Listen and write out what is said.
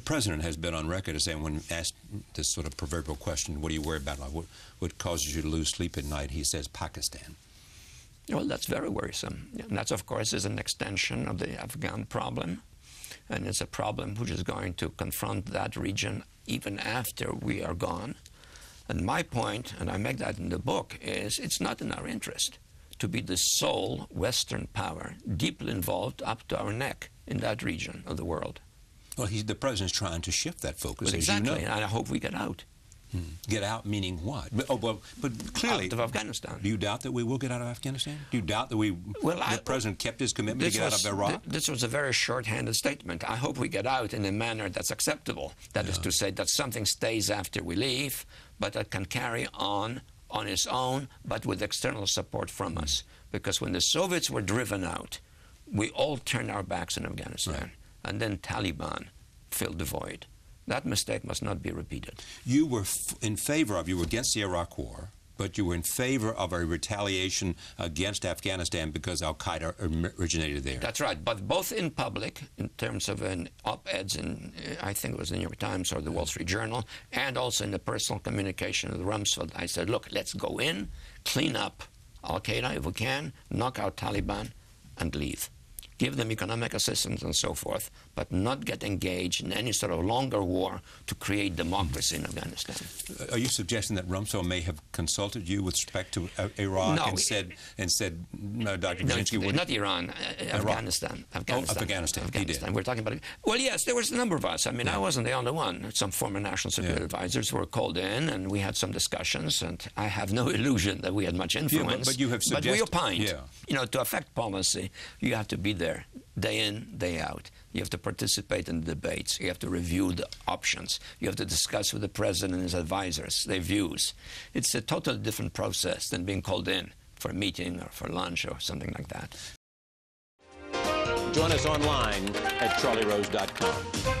The president has been on record as saying, when asked this sort of proverbial question, what do you worry about? Like, what, what causes you to lose sleep at night? He says, Pakistan. Well, that's very worrisome. And that, of course, is an extension of the Afghan problem. And it's a problem which is going to confront that region even after we are gone. And my point, and I make that in the book, is it's not in our interest to be the sole Western power deeply involved up to our neck in that region of the world. Well, he, the president's trying to shift that focus, Well, as exactly, you know. and I hope we get out. Hmm. Get out meaning what? But, oh, well, but clearly, Out of Afghanistan. do you doubt that we will get out of Afghanistan? Do you doubt that we, Well, the I- president kept his commitment to get was, out of Iraq? th- this was a very short-handed statement. I hope we get out in a manner that's acceptable. That is to say that something stays after we leave, but that can carry on on its own, but with external support from hmm. us. Because when the Soviets were driven out, we all turned our backs on Afghanistan, Right. And then Taliban filled the void. That mistake must not be repeated. you were f- in favor of, you were against the Iraq War, but you were in favor of a retaliation against Afghanistan because Al Qaeda originated there. That's right. But both in public, in terms of an op-eds in, uh, I think it was the New York Times or the Wall Street Journal, and also in the personal communication with Rumsfeld, I said, look, let's go in, clean up Al Qaeda if we can, knock out Taliban, and leave. Give them economic assistance and so forth, but not get engaged in any sort of longer war to create democracy in Afghanistan. Are you suggesting that Rumsfeld may have consulted you with respect to uh, Iraq No, and he- said, and said, no, Dr. No, Brzezinski, what- not Iran, uh, Afghanistan. Afghanistan. Oh, Afghanistan, he did. Afghanistan. We're talking about. Well, yes, there was a number of us. I mean, I wasn't the only one. Some former national security Yeah. advisors were called in, and we had some discussions. And I have no illusion that we had much influence. but you have suggested, But we opined. yeah. You know, to affect policy, you have to be there, day in, day out. You have to participate in the debates. You have to review the options. You have to discuss with the president and his advisors their views. It's a totally different process than being called in for a meeting or for lunch or something like that. Join us online at charlierose.com.